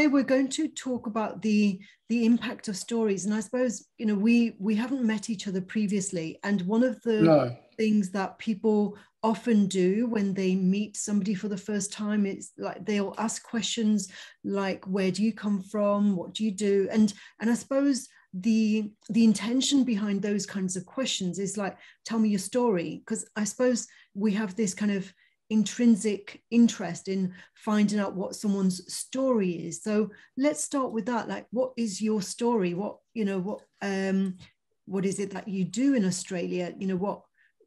Today we're going to talk about the the impact of stories, and I suppose you know we we haven't met each other previously, and one of the no. things that people often do when they meet somebody for the first time is like they'll ask questions like where do you come from? What do you do? And and i suppose the the intention behind those kinds of questions is like tell me your story. Because i suppose we have this kind of intrinsic interest in finding out what someone's story is. So let's start with that. Like what is your story? What you know what um what is it that you do in australia? You know what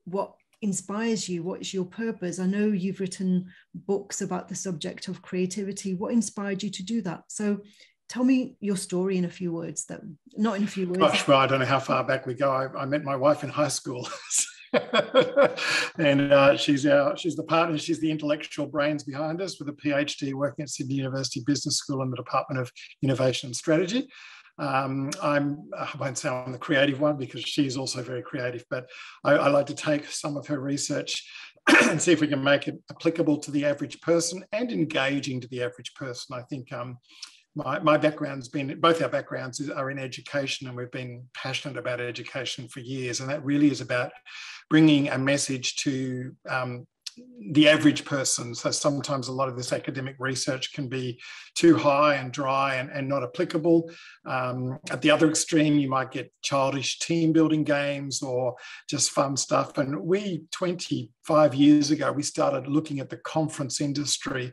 what inspires you? What is your purpose? I know you've written books about the subject of creativity. What inspired you to do that? So tell me your story in a few words that not in a few words. Gosh, well i don't know how far back we go. I, I met my wife in high school and uh, she's our she's the partner she's the intellectual brains behind us with a phd working at sydney university business school in the department of innovation and strategy um, I'm, I won't say I'm the creative one because she's also very creative, but I, I like to take some of her research and see if we can make it applicable to the average person and engaging to the average person. I think um, my, my background's been, both our backgrounds are in education and we've been passionate about education for years. And that really is about bringing a message to um, the average person. So sometimes a lot of this academic research can be too high and dry and, and not applicable. Um, at the other extreme, you might get childish team building games or just fun stuff. And we, 25 years ago, we started looking at the conference industry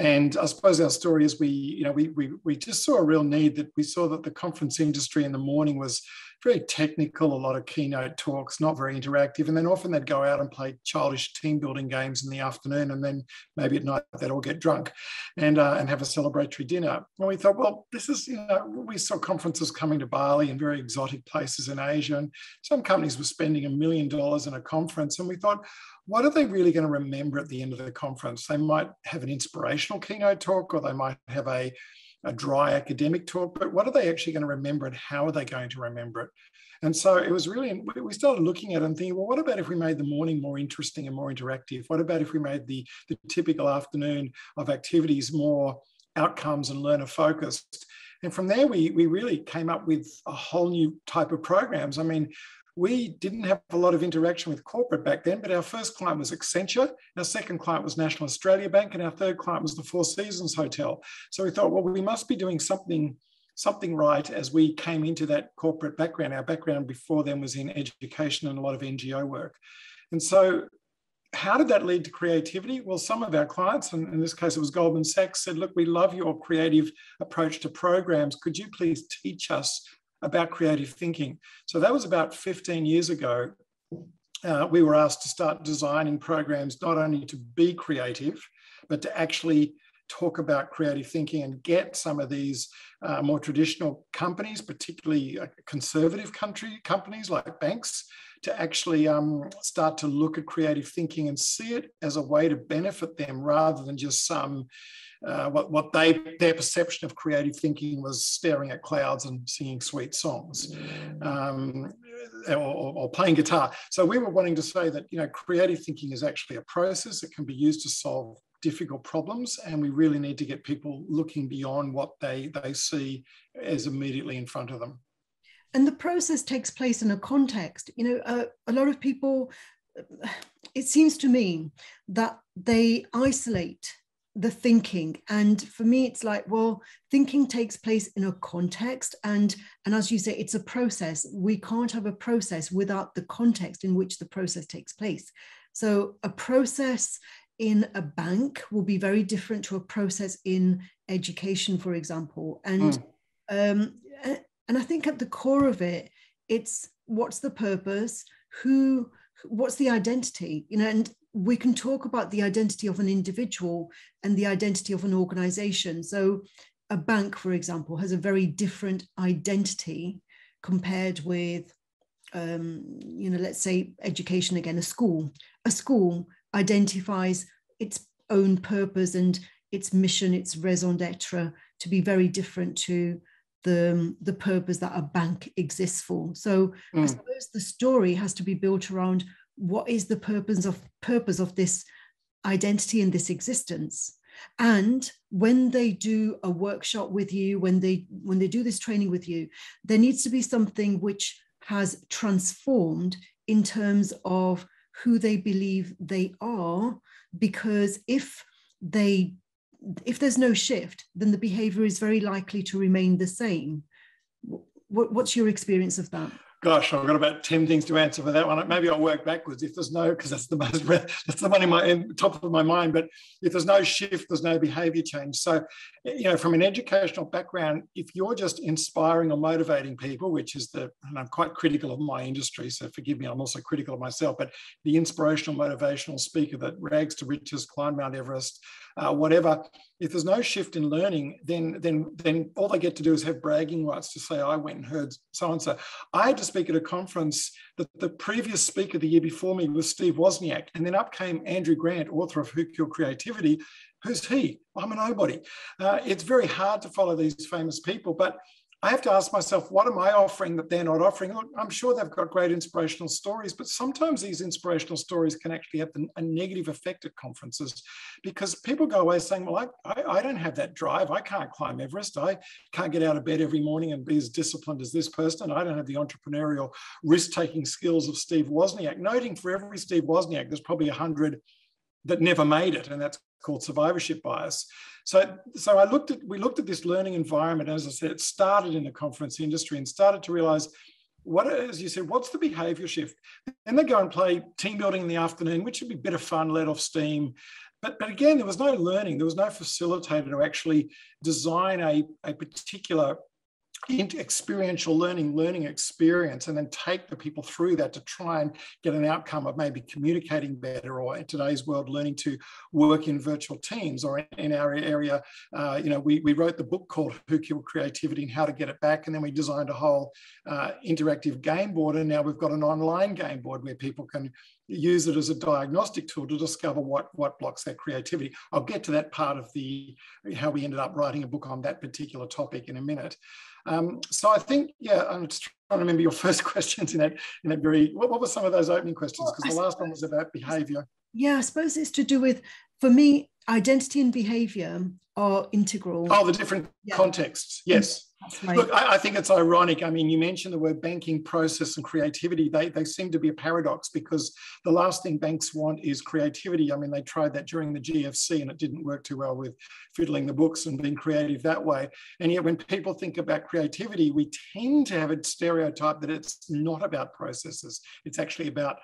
and I suppose our story is we, you know, we, we, we just saw a real need that we saw that the conference industry in the morning was very technical, a lot of keynote talks, not very interactive. And then often they'd go out and play childish team building games in the afternoon. And then maybe at night they'd all get drunk and, uh, and have a celebratory dinner. And we thought, well, this is, you know, we saw conferences coming to Bali and very exotic places in Asia. And some companies were spending a million dollars in a conference. And we thought, what are they really going to remember at the end of the conference? They might have an inspirational keynote talk or they might have a, a dry academic talk, but what are they actually going to remember and how are they going to remember it? And so it was really, we started looking at it and thinking, well, what about if we made the morning more interesting and more interactive? What about if we made the, the typical afternoon of activities more outcomes and learner focused? And from there, we, we really came up with a whole new type of programs. I mean, we didn't have a lot of interaction with corporate back then, but our first client was Accenture, our second client was National Australia Bank, and our third client was the Four Seasons Hotel. So we thought, well, we must be doing something something right as we came into that corporate background. Our background before then was in education and a lot of NGO work. And so how did that lead to creativity? Well, some of our clients, and in this case it was Goldman Sachs, said, look, we love your creative approach to programs. Could you please teach us about creative thinking. So that was about 15 years ago. Uh, we were asked to start designing programs not only to be creative, but to actually talk about creative thinking and get some of these uh, more traditional companies, particularly uh, conservative country companies like banks, to actually um, start to look at creative thinking and see it as a way to benefit them rather than just some uh, what, what they their perception of creative thinking was staring at clouds and singing sweet songs um, or, or, playing guitar. So we were wanting to say that you know creative thinking is actually a process that can be used to solve difficult problems and we really need to get people looking beyond what they they see as immediately in front of them and the process takes place in a context you know uh, a lot of people it seems to me that they isolate the thinking. And for me it's like well thinking takes place in a context. And and as you say it's a process. We can't have a process without the context in which the process takes place. So a process in a bank will be very different to a process in education for example. And mm. um and i think at the core of it it's what's the purpose? Who what's the identity? You know and we can talk about the identity of an individual and the identity of an organization. So, a bank, for example, has a very different identity compared with, um, you know, let's say education again, a school. A school identifies its own purpose and its mission, its raison d'etre to be very different to the, the purpose that a bank exists for. So mm. I suppose the story has to be built around what is the purpose of purpose of this identity and this existence? And when they do a workshop with you when they when they do this training with you there needs to be something which has transformed in terms of who they believe they are because if they if there's no shift then the behavior is very likely to remain the same. What, what's your experience of that Gosh, I've got about 10 things to answer for that one. Maybe I'll work backwards if there's no, because that's the most, that's the one in my in, top of my mind. But if there's no shift, there's no behavior change. So, you know, from an educational background, if you're just inspiring or motivating people, which is the, and I'm quite critical of my industry, so forgive me, I'm also critical of myself, but the inspirational, motivational speaker that rags to riches, climb Mount Everest, uh, whatever, if there's no shift in learning, then then then all they get to do is have bragging rights to say I went and heard so and so. I had to speak at a conference that the previous speaker the year before me was Steve Wozniak, and then up came Andrew Grant, author of Who Killed Creativity. Who's he? I'm a nobody. Uh, it's very hard to follow these famous people, but I have to ask myself, what am I offering that they're not offering? Look, I'm sure they've got great inspirational stories, but sometimes these inspirational stories can actually have a negative effect at conferences because people go away saying, well, I, I, I don't have that drive. I can't climb Everest. I can't get out of bed every morning and be as disciplined as this person. I don't have the entrepreneurial risk-taking skills of Steve Wozniak. Noting for every Steve Wozniak, there's probably a hundred that never made it, and that's called survivorship bias. So, so I looked at we looked at this learning environment. As I said, it started in the conference industry and started to realize what as you said, what's the behavior shift? Then they go and play team building in the afternoon, which would be a bit of fun, let off steam. But, but again, there was no learning. There was no facilitator to actually design a, a particular into experiential learning, learning experience, and then take the people through that to try and get an outcome of maybe communicating better, or in today's world, learning to work in virtual teams, or in our area, uh, you know, we, we wrote the book called Who Killed Creativity and How to Get It Back, and then we designed a whole uh, interactive game board, and now we've got an online game board where people can use it as a diagnostic tool to discover what, what blocks that creativity. I'll get to that part of the how we ended up writing a book on that particular topic in a minute. Um, so I think, yeah, I'm just trying to remember your first questions in that, in that very, what, what were some of those opening questions? Because well, the last suppose, one was about behavior. Yeah, I suppose it's to do with, for me, identity and behavior are integral. Oh, the different yeah. contexts. Yes. Look, I, I, think it's ironic. I mean, you mentioned the word banking process and creativity. They, they seem to be a paradox because the last thing banks want is creativity. I mean, they tried that during the GFC and it didn't work too well with fiddling the books and being creative that way. And yet, when people think about creativity, we tend to have a stereotype that it's not about processes, it's actually about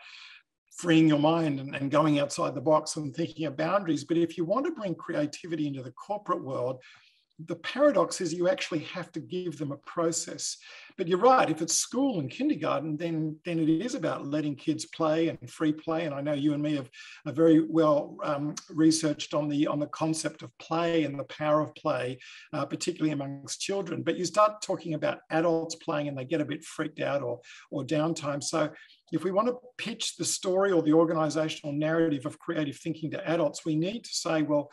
freeing your mind and, and going outside the box and thinking of boundaries. But if you want to bring creativity into the corporate world, the paradox is you actually have to give them a process. But you're right, if it's school and kindergarten, then, then it is about letting kids play and free play. And I know you and me have are very well um, researched on the, on the concept of play and the power of play, uh, particularly amongst children. But you start talking about adults playing and they get a bit freaked out or, or downtime. So if we want to pitch the story or the organizational narrative of creative thinking to adults, we need to say, well,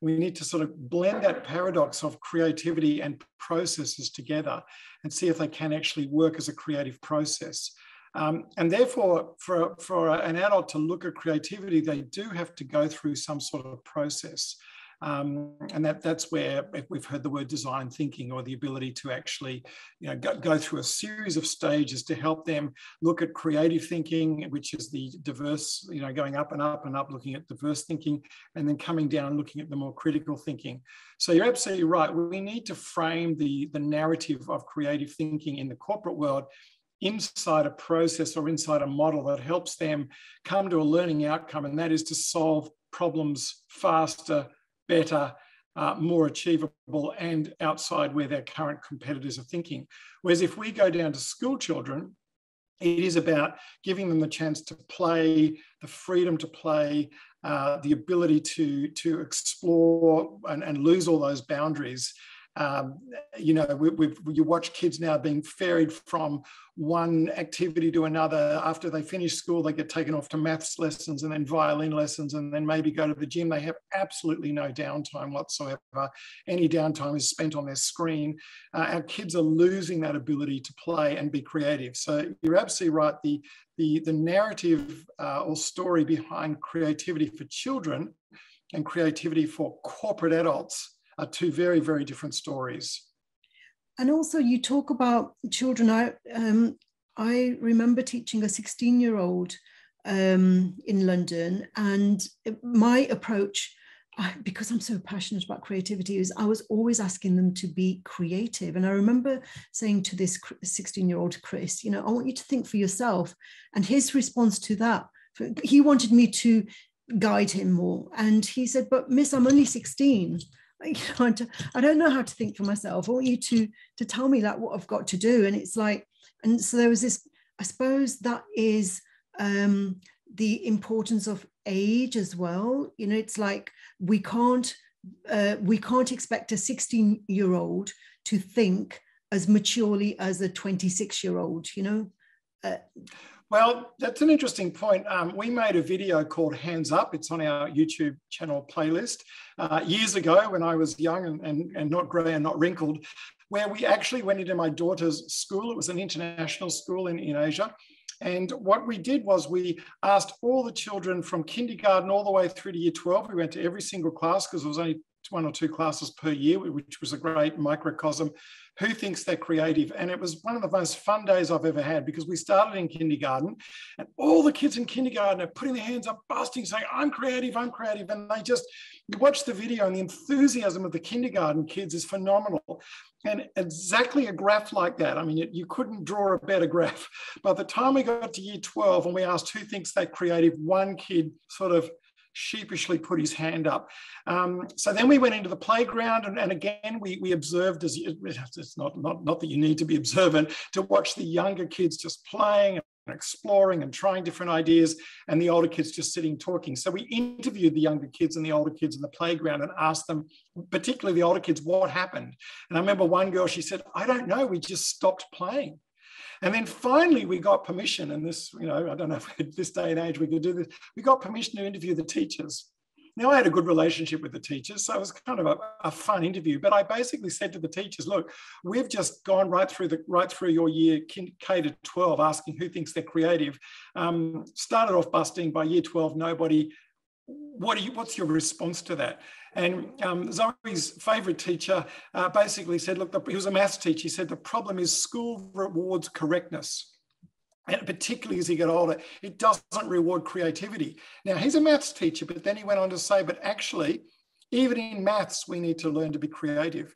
we need to sort of blend that paradox of creativity and processes together and see if they can actually work as a creative process. Um, and therefore, for, for an adult to look at creativity, they do have to go through some sort of process. Um, and that, that's where we've heard the word design thinking or the ability to actually you know, go, go, through a series of stages to help them look at creative thinking, which is the diverse, you know, going up and up and up, looking at diverse thinking, and then coming down, looking at the more critical thinking. So you're absolutely right. We need to frame the, the narrative of creative thinking in the corporate world inside a process or inside a model that helps them come to a learning outcome, and that is to solve problems faster, better, uh, more achievable, and outside where their current competitors are thinking. Whereas if we go down to school children, it is about giving them the chance to play, the freedom to play, uh, the ability to, to explore and, and lose all those boundaries um, you know, we, we you watch kids now being ferried from one activity to another. After they finish school, they get taken off to maths lessons and then violin lessons, and then maybe go to the gym. They have absolutely no downtime whatsoever. Any downtime is spent on their screen. Uh, our kids are losing that ability to play and be creative. So you're absolutely right. The the, the narrative uh, or story behind creativity for children and creativity for corporate adults are two very, very different stories. And also, you talk about children. I, um, I remember teaching a 16 year old um, in London, and my approach because I'm so passionate about creativity, is I was always asking them to be creative. And I remember saying to this 16 year old Chris, you know, I want you to think for yourself. And his response to that, he wanted me to guide him more. And he said, But Miss, I'm only 16. I don't know how to think for myself. I want you to, to tell me like what I've got to do. And it's like, and so there was this, I suppose that is um, the importance of age as well. You know, it's like we can't uh, we can't expect a 16 year old to think as maturely as a 26 year old. You know. Uh, well, that's an interesting point. Um, we made a video called Hands Up. It's on our YouTube channel playlist uh, years ago when I was young and, and, and not grey and not wrinkled, where we actually went into my daughter's school. It was an international school in, in Asia. And what we did was we asked all the children from kindergarten all the way through to year 12. We went to every single class because there was only one or two classes per year, which was a great microcosm. Who thinks they're creative? And it was one of the most fun days I've ever had because we started in kindergarten and all the kids in kindergarten are putting their hands up, busting, saying, I'm creative, I'm creative. And they just, you watch the video and the enthusiasm of the kindergarten kids is phenomenal. And exactly a graph like that, I mean, you, you couldn't draw a better graph. By the time we got to year 12 and we asked who thinks they're creative, one kid sort of sheepishly put his hand up. Um, so then we went into the playground, and, and again we, we observed as it's not, not not that you need to be observant to watch the younger kids just playing and exploring and trying different ideas, and the older kids just sitting talking. So we interviewed the younger kids and the older kids in the playground and asked them, particularly the older kids, what happened. And I remember one girl, she said, "I don't know. We just stopped playing." And then finally, we got permission, and this, you know, I don't know if this day and age we could do this. We got permission to interview the teachers. Now, I had a good relationship with the teachers, so it was kind of a, a, fun interview. But I basically said to the teachers, "Look, we've just gone right through the right through your year K to 12, asking who thinks they're creative. Um, started off busting by year 12, nobody. What are you? What's your response to that?" And um, Zoe's favourite teacher uh, basically said, look, the, he was a maths teacher. He said, the problem is school rewards correctness. And particularly as he got older, it doesn't reward creativity. Now, he's a maths teacher, but then he went on to say, but actually, even in maths, we need to learn to be creative.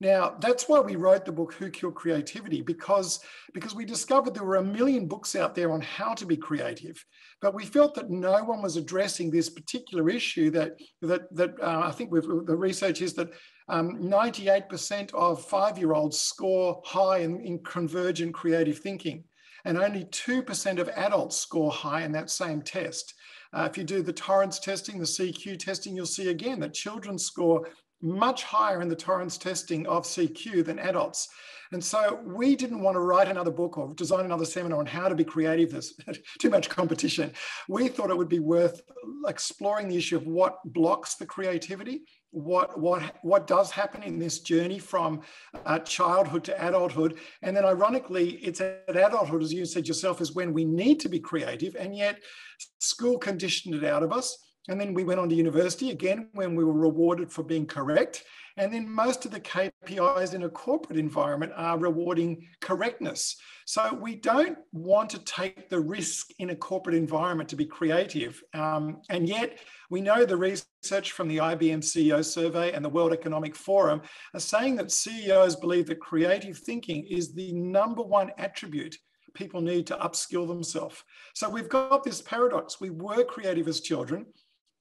Now, that's why we wrote the book Who Killed Creativity, because, because we discovered there were a million books out there on how to be creative, but we felt that no one was addressing this particular issue that, that, that uh, I think the research is that 98% um, of five-year-olds score high in, in convergent creative thinking, and only 2% of adults score high in that same test. Uh, if you do the Torrance testing, the CQ testing, you'll see again that children score much higher in the Torrance testing of CQ than adults. And so we didn't want to write another book or design another seminar on how to be creative. There's too much competition. We thought it would be worth exploring the issue of what blocks the creativity, what, what, what does happen in this journey from uh, childhood to adulthood. And then ironically, it's at adulthood, as you said yourself, is when we need to be creative. And yet school conditioned it out of us and then we went on to university again when we were rewarded for being correct. And then most of the KPIs in a corporate environment are rewarding correctness. So we don't want to take the risk in a corporate environment to be creative. Um, and yet we know the research from the IBM CEO survey and the World Economic Forum are saying that CEOs believe that creative thinking is the number one attribute people need to upskill themselves. So we've got this paradox. We were creative as children.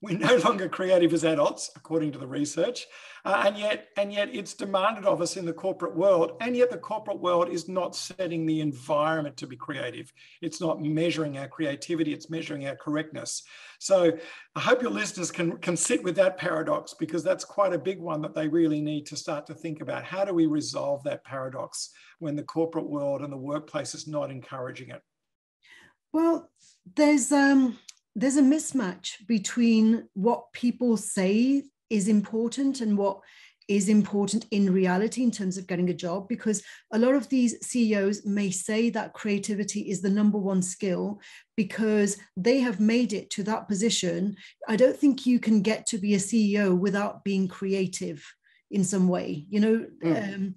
We're no longer creative as adults, according to the research, uh, and yet, and yet, it's demanded of us in the corporate world. And yet, the corporate world is not setting the environment to be creative. It's not measuring our creativity; it's measuring our correctness. So, I hope your listeners can can sit with that paradox because that's quite a big one that they really need to start to think about. How do we resolve that paradox when the corporate world and the workplace is not encouraging it? Well, there's um there's a mismatch between what people say is important and what is important in reality in terms of getting a job because a lot of these CEOs may say that creativity is the number one skill because they have made it to that position. I don't think you can get to be a CEO without being creative in some way, you know. Mm. Um,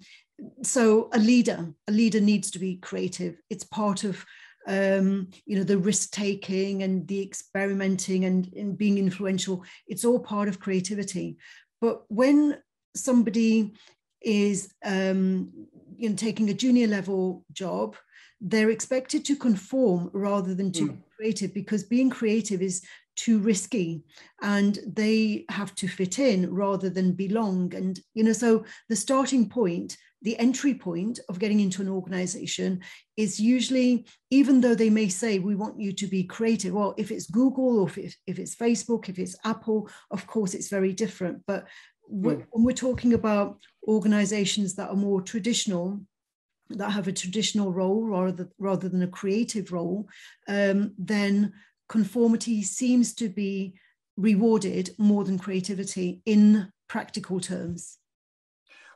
so a leader, a leader needs to be creative. It's part of um, you know, the risk taking and the experimenting and, and being influential. It's all part of creativity. But when somebody is um, you know, taking a junior level job, they're expected to conform rather than to mm. creative because being creative is too risky and they have to fit in rather than belong and you know so the starting point the entry point of getting into an organization is usually, even though they may say, we want you to be creative, well, if it's Google or if, if it's Facebook, if it's Apple, of course, it's very different. But when we're talking about organizations that are more traditional, that have a traditional role rather, rather than a creative role, um, then conformity seems to be rewarded more than creativity in practical terms.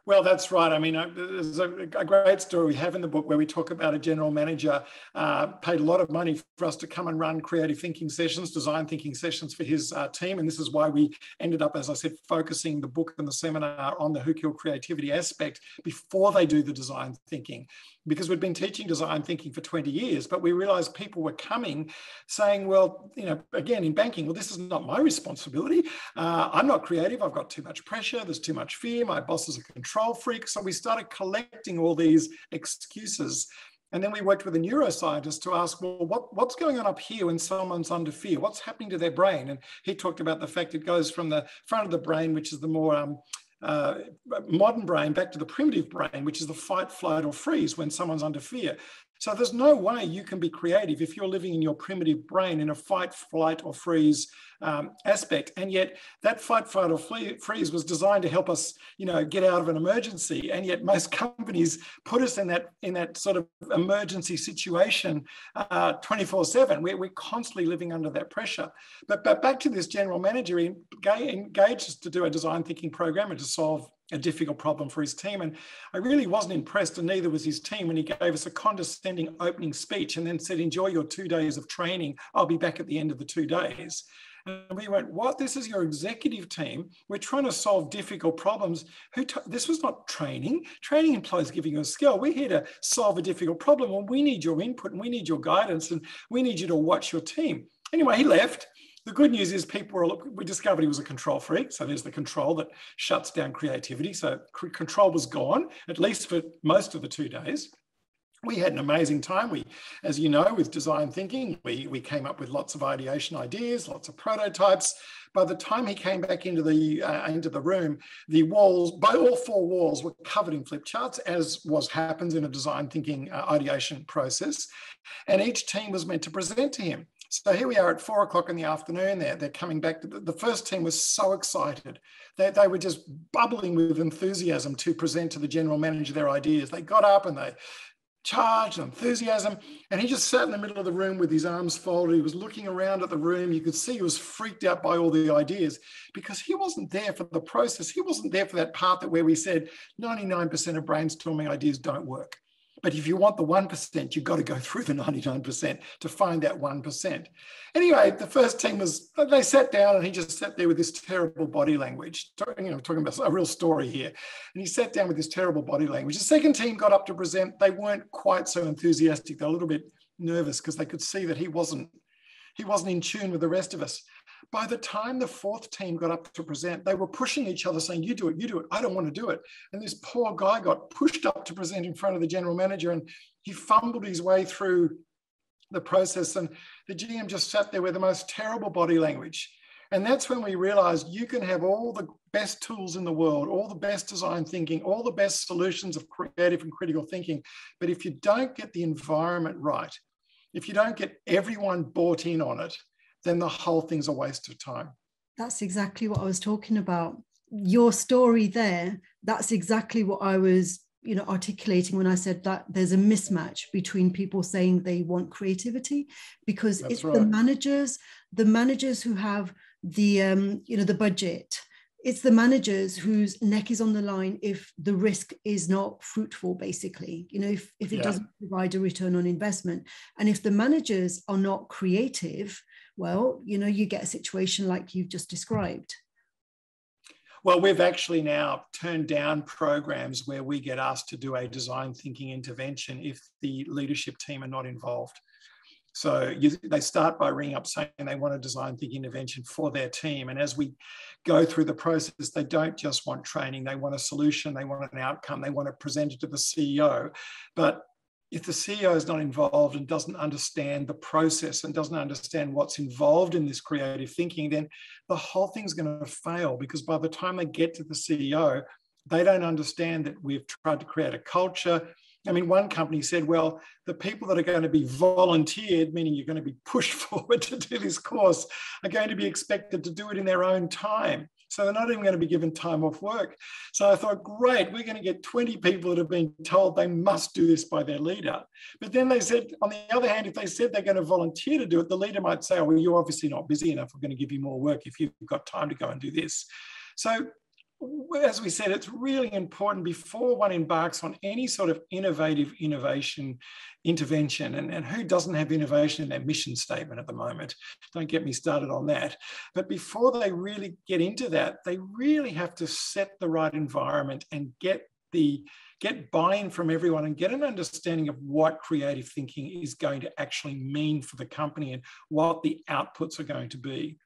Well, that's right. I mean, there's a, a, great story we have in the book where we talk about a general manager uh, paid a lot of money for us to come and run creative thinking sessions, design thinking sessions for his uh, team. And this is why we ended up, as I said, focusing the book and the seminar on the Who Killed Creativity aspect before they do the design thinking because we'd been teaching design thinking for 20 years, but we realized people were coming saying, well, you know, again, in banking, well, this is not my responsibility. Uh, I'm not creative. I've got too much pressure. There's too much fear. My boss is a control freak. So we started collecting all these excuses. And then we worked with a neuroscientist to ask, well, what, what's going on up here when someone's under fear? What's happening to their brain? And he talked about the fact it goes from the front of the brain, which is the more um, uh, modern brain back to the primitive brain, which is the fight, flight, or freeze when someone's under fear. So there's no way you can be creative if you're living in your primitive brain in a fight, flight, or freeze um, aspect. And yet that fight, flight, or freeze was designed to help us, you know, get out of an emergency. And yet most companies put us in that in that sort of emergency situation uh, 24/7. We're, we're constantly living under that pressure. But but back to this general manager, he engaged us to do a design thinking program and to solve a difficult problem for his team. And I really wasn't impressed, and neither was his team, when he gave us a condescending opening speech and then said, Enjoy your two days of training. I'll be back at the end of the two days. And we went, What? This is your executive team. We're trying to solve difficult problems. Who this was not training. Training implies giving you a skill. We're here to solve a difficult problem, and we need your input and we need your guidance, and we need you to watch your team. Anyway, he left. The good news is people were, we discovered he was a control freak. So there's the control that shuts down creativity. So control was gone, at least for most of the two days. We had an amazing time. We, as you know, with design thinking, we, we came up with lots of ideation ideas, lots of prototypes. By the time he came back into the uh, into the room, the walls, by all four walls, were covered in flip charts, as was happens in a design thinking uh, ideation process. And each team was meant to present to him. So here we are at four o'clock in the afternoon. They're, they're coming back. The, first team was so excited. They, they were just bubbling with enthusiasm to present to the general manager their ideas. They got up and they charged enthusiasm. And he just sat in the middle of the room with his arms folded. He was looking around at the room. You could see he was freaked out by all the ideas because he wasn't there for the process. He wasn't there for that part that where we said 99% of brainstorming ideas don't work. But if you want the 1%, you've got to go through the 99% to find that 1%. Anyway, the first team was, they sat down and he just sat there with this terrible body language, you know, talking about a real story here. And he sat down with this terrible body language. The second team got up to present. They weren't quite so enthusiastic. They're a little bit nervous because they could see that he wasn't, he wasn't in tune with the rest of us. By the time the fourth team got up to present, they were pushing each other, saying, You do it, you do it, I don't want to do it. And this poor guy got pushed up to present in front of the general manager and he fumbled his way through the process. And the GM just sat there with the most terrible body language. And that's when we realized you can have all the best tools in the world, all the best design thinking, all the best solutions of creative and critical thinking. But if you don't get the environment right, if you don't get everyone bought in on it, then the whole thing's a waste of time. That's exactly what I was talking about. Your story there, that's exactly what I was you know articulating when i said that there's a mismatch between people saying they want creativity because That's it's right. the managers the managers who have the um, you know the budget it's the managers whose neck is on the line if the risk is not fruitful basically you know if, if it yeah. doesn't provide a return on investment and if the managers are not creative well you know you get a situation like you've just described well, we've actually now turned down programs where we get asked to do a design thinking intervention if the leadership team are not involved. So you, they start by ringing up saying they want a design thinking intervention for their team. And as we go through the process, they don't just want training, they want a solution, they want an outcome, they want to present it to the CEO. But if the CEO is not involved and doesn't understand the process and doesn't understand what's involved in this creative thinking, then the whole thing's going to fail because by the time they get to the CEO, they don't understand that we've tried to create a culture I mean, one company said, well, the people that are going to be volunteered, meaning you're going to be pushed forward to do this course, are going to be expected to do it in their own time. So they're not even going to be given time off work. So I thought, great, we're going to get 20 people that have been told they must do this by their leader. But then they said, on the other hand, if they said they're going to volunteer to do it, the leader might say, oh, well, you're obviously not busy enough. We're going to give you more work if you've got time to go and do this. So as we said, it's really important before one embarks on any sort of innovative innovation intervention. And, and who doesn't have innovation in their mission statement at the moment? Don't get me started on that. But before they really get into that, they really have to set the right environment and get the get buy-in from everyone and get an understanding of what creative thinking is going to actually mean for the company and what the outputs are going to be.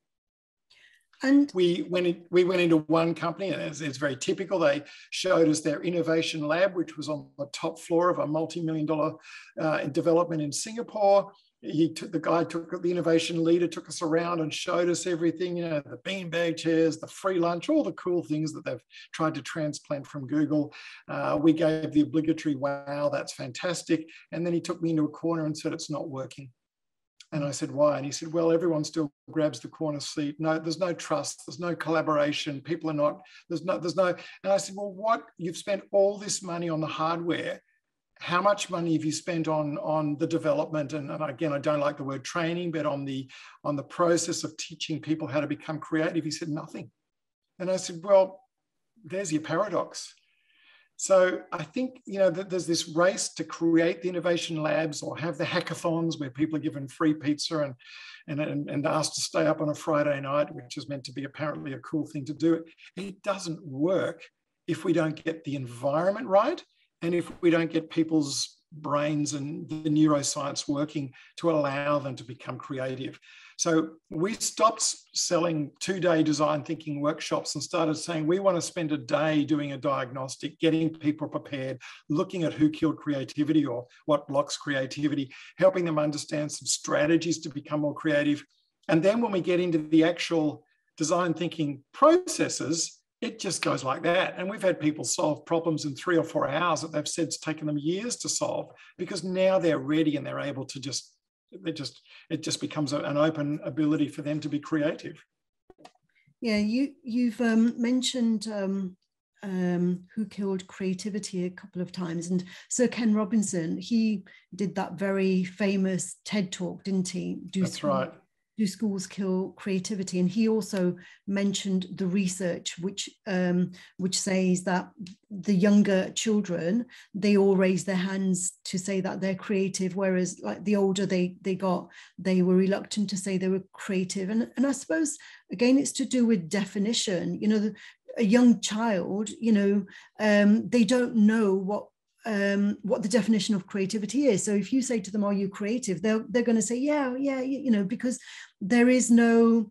And we went in, we went into one company, and it's, it's, very typical. They showed us their innovation lab, which was on the top floor of a multi-million dollar uh, development in Singapore. He took the guy took the innovation leader took us around and showed us everything. You know, the beanbag chairs, the free lunch, all the cool things that they've tried to transplant from Google. Uh, we gave the obligatory "Wow, that's fantastic!" And then he took me into a corner and said, "It's not working." And I said, why? And he said, well, everyone still grabs the corner seat. No, there's no trust. There's no collaboration. People are not, there's no, there's no. And I said, well, what? You've spent all this money on the hardware. How much money have you spent on, on the development? And, and again, I don't like the word training, but on the, on the process of teaching people how to become creative. He said, nothing. And I said, well, there's your paradox so I think you know that there's this race to create the innovation labs or have the hackathons where people are given free pizza and, and, and, and asked to stay up on a Friday night, which is meant to be apparently a cool thing to do. It doesn't work if we don't get the environment right and if we don't get people's brains and the neuroscience working to allow them to become creative. So we stopped selling two day design thinking workshops and started saying we want to spend a day doing a diagnostic, getting people prepared, looking at who killed creativity or what blocks creativity, helping them understand some strategies to become more creative. And then when we get into the actual design thinking processes, it just goes like that. And we've had people solve problems in three or four hours that they've said it's taken them years to solve because now they're ready and they're able to just it just it just becomes an open ability for them to be creative. Yeah you you've um, mentioned um, um, who killed creativity a couple of times. And sir ken robinson he did that very famous ted talk didn't he? Do that's right do schools kill creativity? And he also mentioned the research which um, which says that the younger children they all raise their hands to say that they're creative, whereas like the older they they got, they were reluctant to say they were creative. And and I suppose again it's to do with definition. You know, the, a young child, you know, um, they don't know what um, what the definition of creativity is. So if you say to them, "Are you creative?" they're they're going to say, "Yeah, yeah," you know, because there is no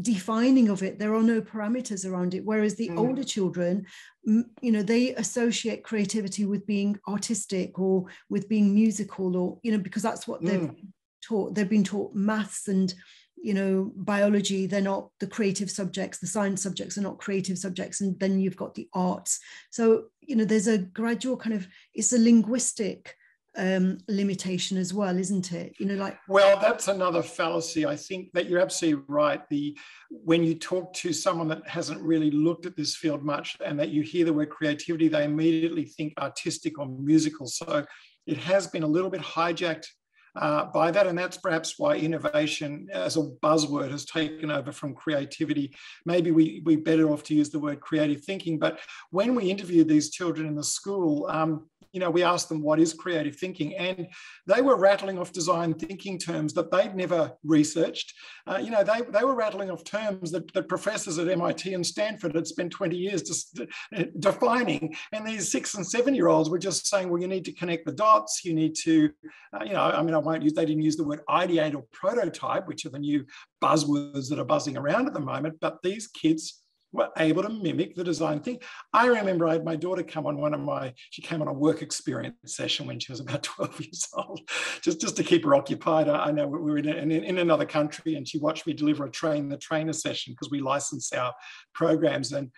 defining of it there are no parameters around it whereas the mm. older children you know they associate creativity with being artistic or with being musical or you know because that's what they've mm. taught they've been taught maths and you know biology they're not the creative subjects the science subjects are not creative subjects and then you've got the arts so you know there's a gradual kind of it's a linguistic um, limitation as well, isn't it? You know, like well, that's another fallacy. I think that you're absolutely right. The when you talk to someone that hasn't really looked at this field much, and that you hear the word creativity, they immediately think artistic or musical. So it has been a little bit hijacked uh, by that. And that's perhaps why innovation as a buzzword has taken over from creativity. Maybe we, we're better off to use the word creative thinking. But when we interview these children in the school, um, you know, we asked them what is creative thinking, and they were rattling off design thinking terms that they'd never researched. Uh, you know, they, they were rattling off terms that, that professors at MIT and Stanford had spent 20 years just uh, defining, and these six and seven year olds were just saying, well, you need to connect the dots, you need to, uh, you know, I mean, I won't use, they didn't use the word ideate or prototype, which are the new buzzwords that are buzzing around at the moment, but these kids were able to mimic the design thing. I remember I had my daughter come on one of my, she came on a work experience session when she was about 12 years old, just, just to keep her occupied. I, I know we were in, in, in, another country and she watched me deliver a train the trainer session because we license our programs. And,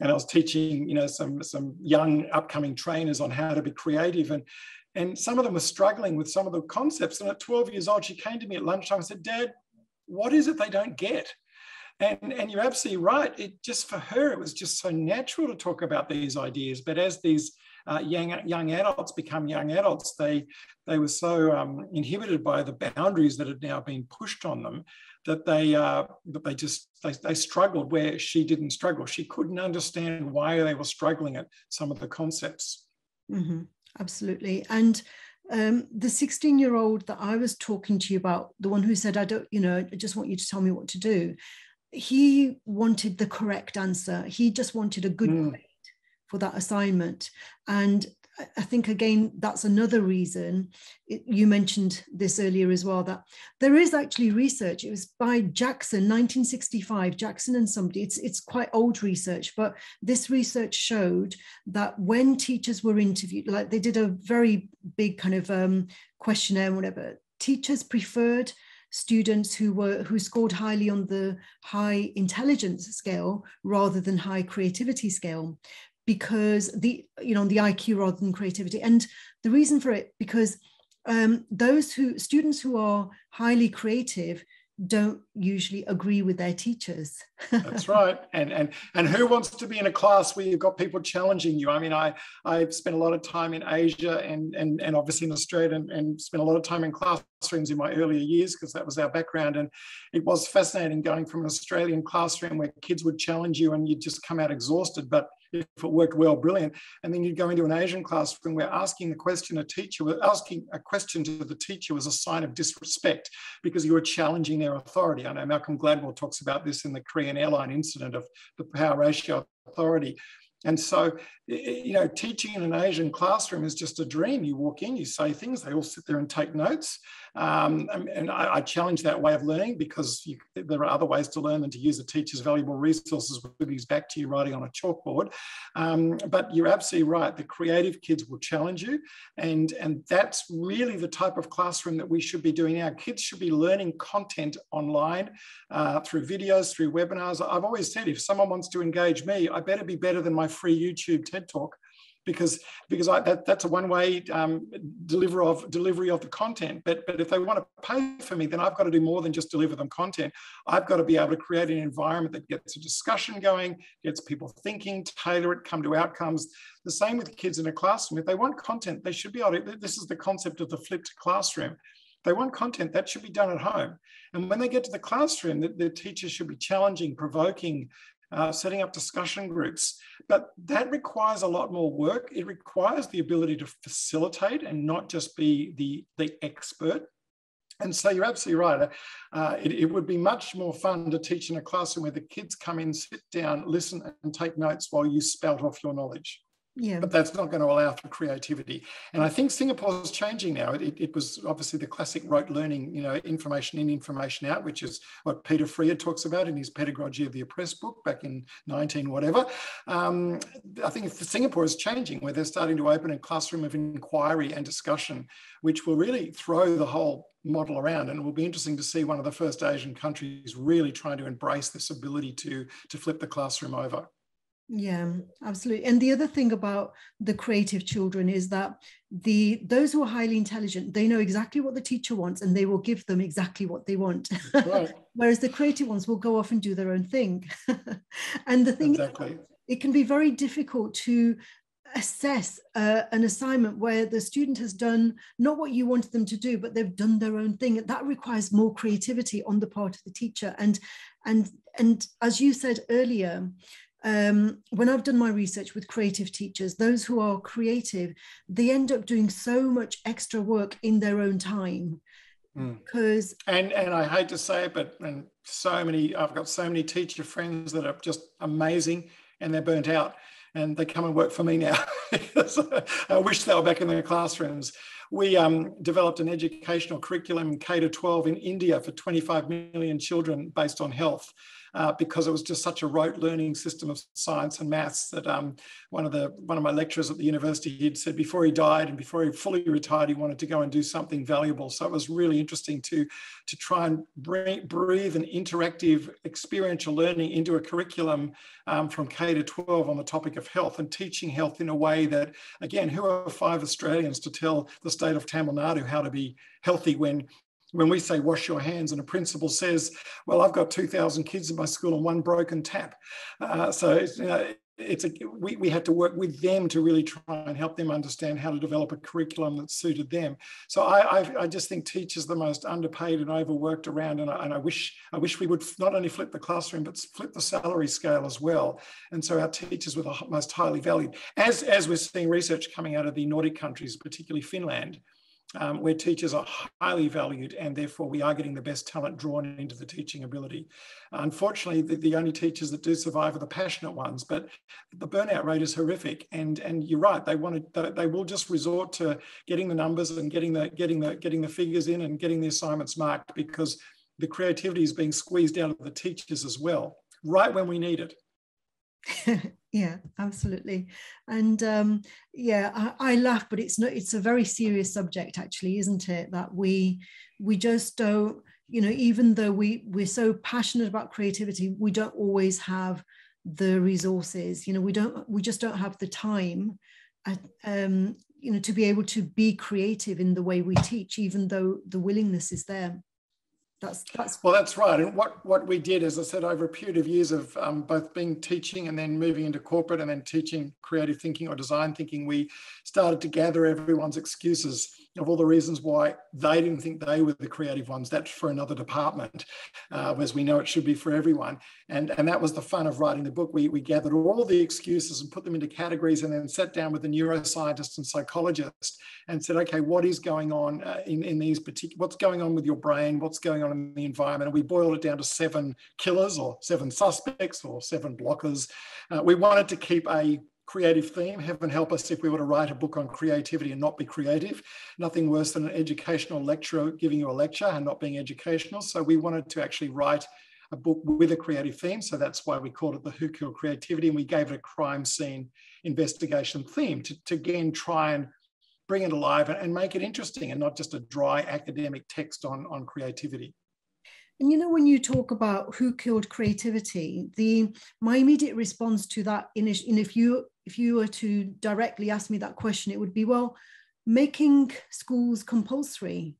and I was teaching, you know, some, some young upcoming trainers on how to be creative. And, and some of them were struggling with some of the concepts. And at 12 years old, she came to me at lunchtime and said, Dad, what is it they don't get? And, and you're absolutely right. It just for her, it was just so natural to talk about these ideas. But as these uh, young young adults become young adults, they they were so um, inhibited by the boundaries that had now been pushed on them that they uh, that they just they, they struggled where she didn't struggle. She couldn't understand why they were struggling at some of the concepts. Mm-hmm. Absolutely, and. Um, the 16 year old that I was talking to you about, the one who said, I don't, you know, I just want you to tell me what to do he wanted the correct answer. He just wanted a good mm. grade for that assignment. And I think again that's another reason it, you mentioned this earlier as well that there is actually research. It was by Jackson, 1965. Jackson and somebody. It's it's quite old research, but this research showed that when teachers were interviewed, like they did a very big kind of um, questionnaire, whatever. Teachers preferred students who were who scored highly on the high intelligence scale rather than high creativity scale because the you know the IQ rather than creativity. And the reason for it because um, those who students who are highly creative don't usually agree with their teachers. That's right. And and and who wants to be in a class where you've got people challenging you? I mean, I I've spent a lot of time in Asia and and and obviously in Australia and, and spent a lot of time in classrooms in my earlier years because that was our background. And it was fascinating going from an Australian classroom where kids would challenge you and you'd just come out exhausted. But if it worked well, brilliant. And then you'd go into an Asian classroom where asking the question a teacher, asking a question to the teacher was a sign of disrespect because you were challenging their authority. I know Malcolm Gladwell talks about this in the Korean airline incident of the power ratio authority. And so, you know, teaching in an Asian classroom is just a dream. You walk in, you say things, they all sit there and take notes. Um, and I, I, challenge that way of learning because you, there are other ways to learn than to use a teacher's valuable resources with his back to you writing on a chalkboard. Um, but you're absolutely right. The creative kids will challenge you. And, and that's really the type of classroom that we should be doing now. Kids should be learning content online uh, through videos, through webinars. I've always said if someone wants to engage me, I better be better than my free YouTube TED Talk because because I, that, that's a one way um, delivery of delivery of the content. But but if they want to pay for me, then I've got to do more than just deliver them content. I've got to be able to create an environment that gets a discussion going, gets people thinking, tailor it, come to outcomes. The same with kids in a classroom. If they want content, they should be able to. This is the concept of the flipped classroom they want content that should be done at home and when they get to the classroom the, the teacher should be challenging provoking uh, setting up discussion groups. But that requires a lot more work. It requires the ability to facilitate and not just be the, the expert. And so you're absolutely right. Uh, it, it, would be much more fun to teach in a classroom where the kids come in, sit down, listen, and take notes while you spout off your knowledge. Yeah. But that's not going to allow for creativity. And I think Singapore is changing now. It, it, was obviously the classic rote learning, you know, information in, information out, which is what Peter Freire talks about in his Pedagogy of the Oppressed book back in 19 whatever. Um, I think Singapore is changing where they're starting to open a classroom of inquiry and discussion, which will really throw the whole model around. And it will be interesting to see one of the first Asian countries really trying to embrace this ability to, to flip the classroom over. Yeah, absolutely. And the other thing about the creative children is that the those who are highly intelligent, they know exactly what the teacher wants and they will give them exactly what they want. Right. Whereas the creative ones will go off and do their own thing. and the thing exactly. it can be very difficult to assess uh, an assignment where the student has done not what you wanted them to do but they've done their own thing that requires more creativity on the part of the teacher and and and as you said earlier um, when I've done my research with creative teachers, those who are creative, they end up doing so much extra work in their own time. Because mm. and and I hate to say it, but and so many I've got so many teacher friends that are just amazing and they're burnt out and they come and work for me now. I wish they were back in their classrooms. We um, developed an educational curriculum K to 12 in India for 25 million children based on health uh, because it was just such a rote learning system of science and maths that um, one of the one of my lecturers at the university he'd said before he died and before he fully retired he wanted to go and do something valuable. So it was really interesting to to try and bring, breathe an interactive experiential learning into a curriculum um, from K to 12 on the topic of health and teaching health in a way that again who are five Australians to tell the state of Tamil Nadu how to be healthy when when we say wash your hands and a principal says, well, I've got 2,000 kids in my school and one broken tap. Uh, so it's, you know, it's a, we, we had to work with them to really try and help them understand how to develop a curriculum that suited them. So I, I, I just think teachers the most underpaid and overworked around. And I, and I wish I wish we would not only flip the classroom, but flip the salary scale as well. And so our teachers were the most highly valued. As, as we're seeing research coming out of the Nordic countries, particularly Finland, um, where teachers are highly valued and therefore we are getting the best talent drawn into the teaching ability. Unfortunately, the, the, only teachers that do survive are the passionate ones, but the burnout rate is horrific. And, and you're right, they want to, they will just resort to getting the numbers and getting the, getting the, getting the figures in and getting the assignments marked because the creativity is being squeezed out of the teachers as well, right when we need it. yeah absolutely. And um, yeah I, I, laugh but it's not it's a very serious subject actually isn't it? That we we just don't you know even though we we're so passionate about creativity we don't always have the resources. You know we don't we just don't have the time at, um, you know to be able to be creative in the way we teach even though the willingness is there that's that's well that's right and what what we did as i said over a period of years of um, both being teaching and then moving into corporate and then teaching creative thinking or design thinking we started to gather everyone's excuses of all the reasons why they didn't think they were the creative ones. That's for another department, uh, as we know it should be for everyone. And, and that was the fun of writing the book. We, we gathered all the excuses and put them into categories and then sat down with a neuroscientist and psychologist and said, okay, what is going on uh, in, in these particular, what's going on with your brain? What's going on in the environment? And we boiled it down to seven killers or seven suspects or seven blockers. Uh, we wanted to keep a creative theme. Heaven help us if we were to write a book on creativity and not be creative. Nothing worse than an educational lecturer giving you a lecture and not being educational. So we wanted to actually write a book with a creative theme. So that's why we called it the Who Killed Creativity. And we gave it a crime scene investigation theme to, to again try and bring it alive and make it interesting and not just a dry academic text on, on creativity. And you know, when you talk about who killed creativity, the my immediate response to that, in, in if you if you were to directly ask me that question, it would be, well, making schools compulsory.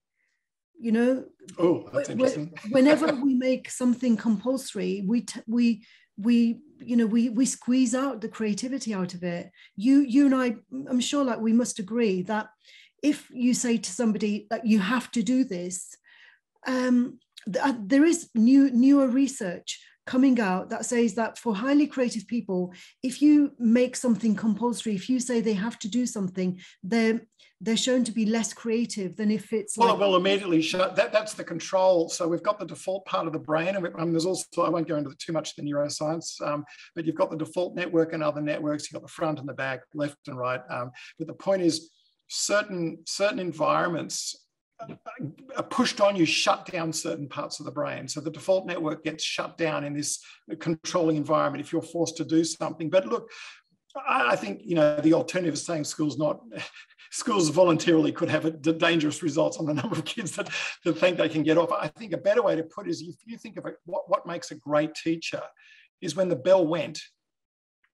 You know, oh, that's interesting. whenever we make something compulsory, we t- we we you know we we squeeze out the creativity out of it. You you and I, I'm sure, like we must agree that if you say to somebody that you have to do this, um, uh, there is new newer research coming out that says that for highly creative people if you make something compulsory if you say they have to do something they're they're shown to be less creative than if it's well like, it will immediately shut that that's the control so we've got the default part of the brain and um, there's also i won't go into too much the neuroscience um, but you've got the default network and other networks you've got the front and the back left and right um, but the point is certain certain environments are pushed on you shut down certain parts of the brain. So the default network gets shut down in this controlling environment if you're forced to do something. But look, I think you know the alternative is saying schools not schools voluntarily could have a, dangerous results on the number of kids that, that think they can get off. I think a better way to put it is if you think of it, what, what makes a great teacher is when the bell went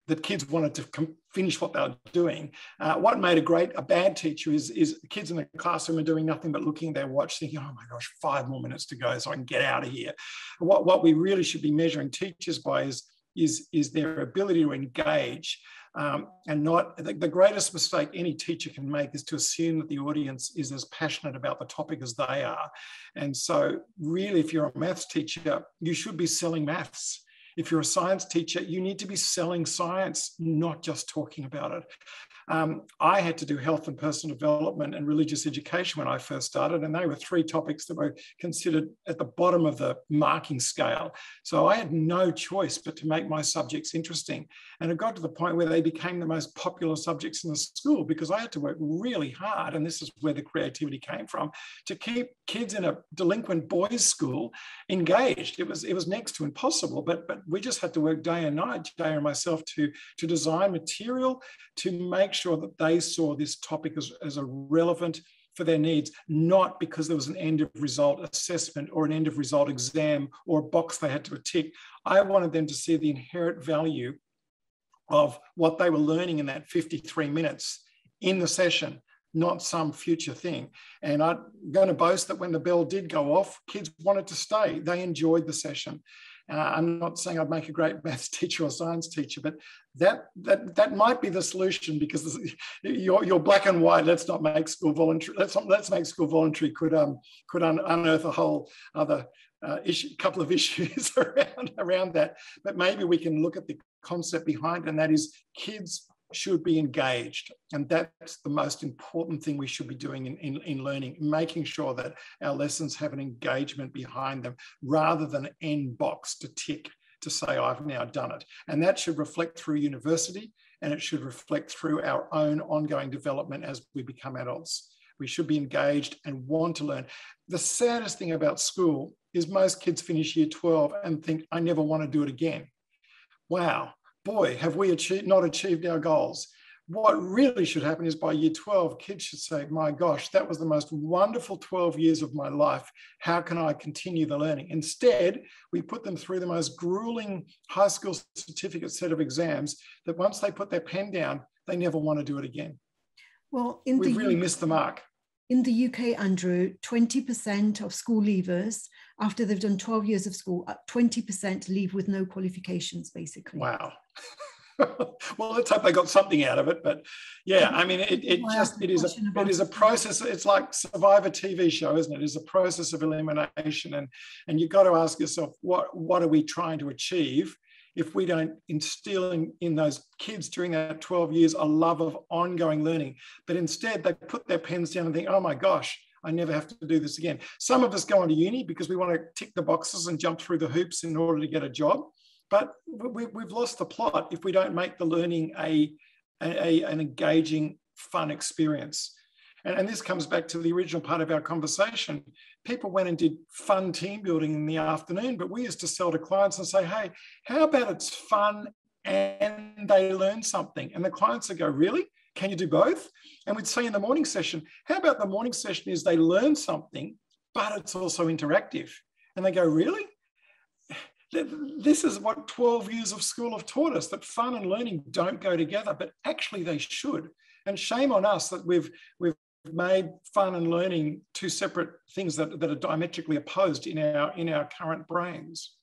that kids wanted to finish what they were doing. Uh, what made a great, a bad teacher is, is kids in the classroom are doing nothing but looking at their watch, thinking, oh my gosh, five more minutes to go so I can get out of here. What, what we really should be measuring teachers by is, is, is their ability to engage Um, and not the, the, greatest mistake any teacher can make is to assume that the audience is as passionate about the topic as they are. And so, really, if you're a maths teacher, you should be selling maths. If you're a science teacher, you need to be selling science, not just talking about it. Um, I had to do health and personal development and religious education when I first started, and they were three topics that were considered at the bottom of the marking scale. So I had no choice but to make my subjects interesting. And it got to the point where they became the most popular subjects in the school because I had to work really hard, and this is where the creativity came from, to keep kids in a delinquent boys' school engaged. It was it was next to impossible, but but we just had to work day and night, Jay and myself, to to design material to make sure that they saw this topic as, as a relevant for their needs, not because there was an end of result assessment or an end of result exam or a box they had to tick. I wanted them to see the inherent value of what they were learning in that 53 minutes in the session, not some future thing. And I'm going to boast that when the bell did go off, kids wanted to stay. They enjoyed the session. Uh, I'm not saying I'd make a great maths teacher or science teacher, but that that that might be the solution because you're, you're black and white. Let's not make school voluntary. Let's not, let's make school voluntary. Could um could un, unearth a whole other uh, issue, couple of issues around around that. But maybe we can look at the concept behind, and that is kids should be engaged. And that's the most important thing we should be doing in, in, in, learning, making sure that our lessons have an engagement behind them rather than an end box to tick to say, I've now done it. And that should reflect through university and it should reflect through our own ongoing development as we become adults. We should be engaged and want to learn. The saddest thing about school is most kids finish year 12 and think, I never want to do it again. Wow, boy, have we achieved, not achieved our goals. What really should happen is by year 12, kids should say, My gosh, that was the most wonderful 12 years of my life. How can I continue the learning? Instead, we put them through the most grueling high school certificate set of exams that once they put their pen down, they never want to do it again. Well, in we've the really missed the mark. In the UK, Andrew, 20% of school leavers, after they've done 12 years of school, 20% uh, leave with no qualifications, basically. Wow. well, let's hope they got something out of it. But yeah, I mean, it, it just it is a it is a process. It's like Survivor TV show, isn't it? It's a process of elimination, and and you've got to ask yourself, what what are we trying to achieve? If we don't instill in, in those kids during that 12 years a love of ongoing learning, but instead they put their pens down and think, oh my gosh, I never have to do this again. Some of us go into uni because we want to tick the boxes and jump through the hoops in order to get a job. But we, have lost the plot if we don't make the learning a, a, an engaging, fun experience. And, and, this comes back to the original part of our conversation. People went and did fun team building in the afternoon, but we used to sell to clients and say, hey, how about it's fun and they learn something? And the clients would go, really? Can you do both? And we'd say in the morning session, how about the morning session is they learn something, but it's also interactive? And they go, really? This is what 12 years of school have taught us that fun and learning don't go together, but actually they should. And shame on us that we've we've made fun and learning two separate things that, that are diametrically opposed in our in our current brains.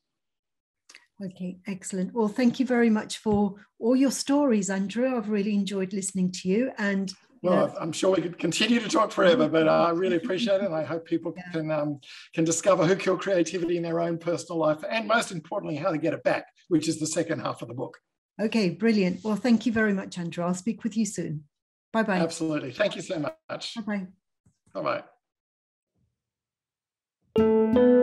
Okay, excellent. Well, thank you very much for all your stories, Andrew. I've really enjoyed listening to you and well, I'm sure we could continue to talk forever, but uh, I really appreciate it. And I hope people yeah. can um, can discover who killed creativity in their own personal life, and most importantly, how to get it back, which is the second half of the book. Okay, brilliant. Well, thank you very much, Andrew. I'll speak with you soon. Bye bye. Absolutely. Thank you so much. Bye bye. Bye bye.